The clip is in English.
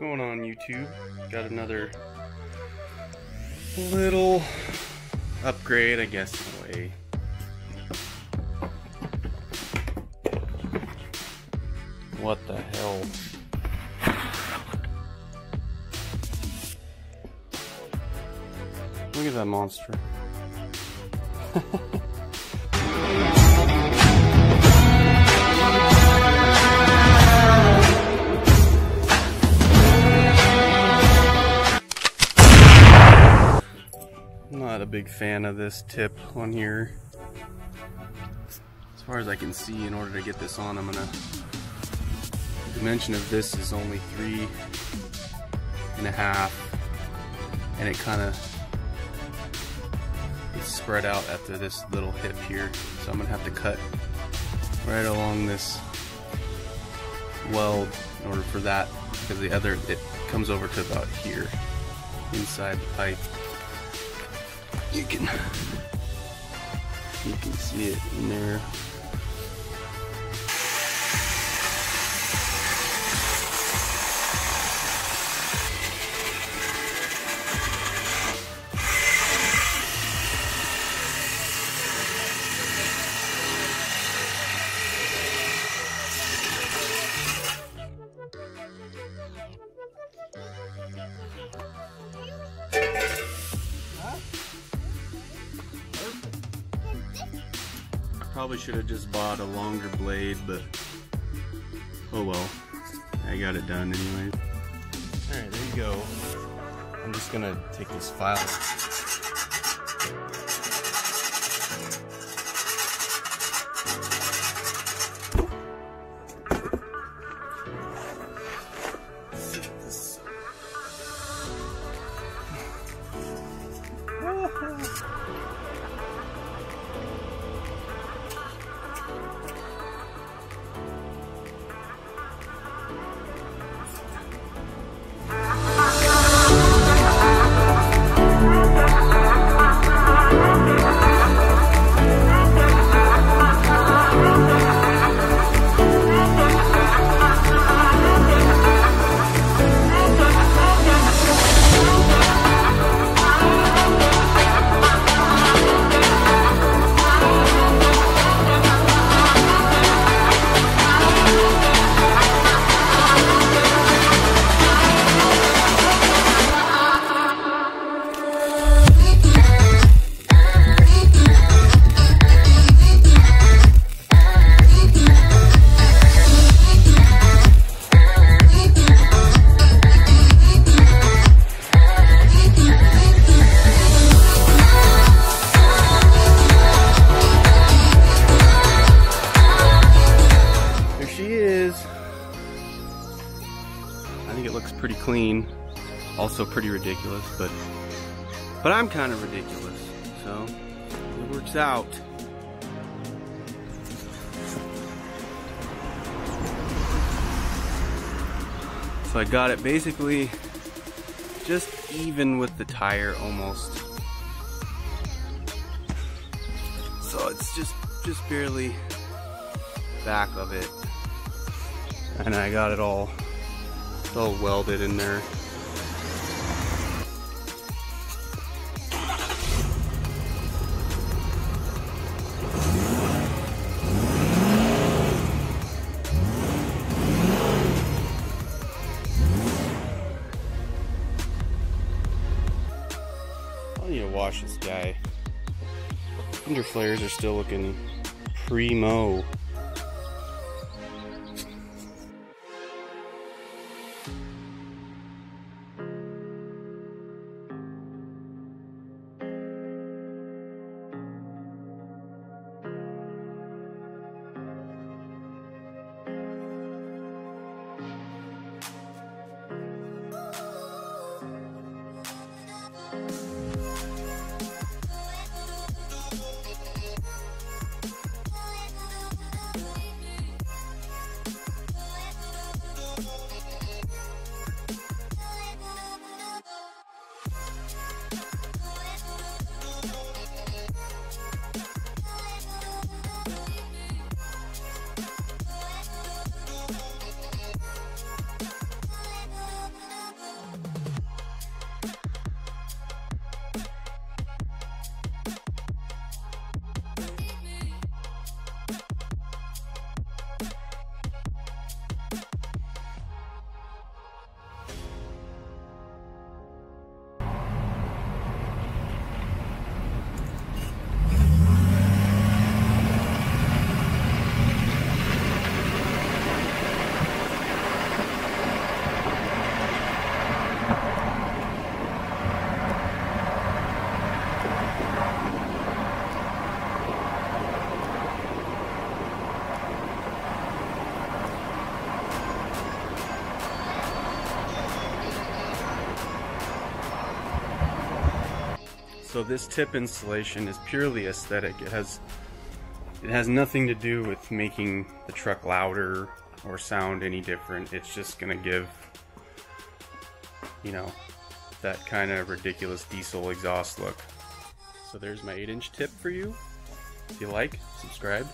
going on YouTube? Got another little upgrade, I guess, in a way. What the hell? Look at that monster. Not a big fan of this tip on here. As far as I can see, in order to get this on, I'm gonna. The dimension of this is only three and a half, and it kind of it's spread out after this little hip here. So I'm gonna have to cut right along this weld in order for that, because the other it comes over to about here inside the pipe you can you can see it in there Probably should have just bought a longer blade, but oh well. I got it done anyway. Alright, there you go. I'm just gonna take this file. I think it looks pretty clean. Also pretty ridiculous, but but I'm kind of ridiculous. So it works out. So I got it basically just even with the tire almost. So it's just just barely back of it. And I got it all, it's all welded in there. I need to wash this guy. Fender flares are still looking primo. So this tip installation is purely aesthetic. It has it has nothing to do with making the truck louder or sound any different. It's just gonna give you know that kind of ridiculous diesel exhaust look. So there's my 8 inch tip for you. If you like, subscribe,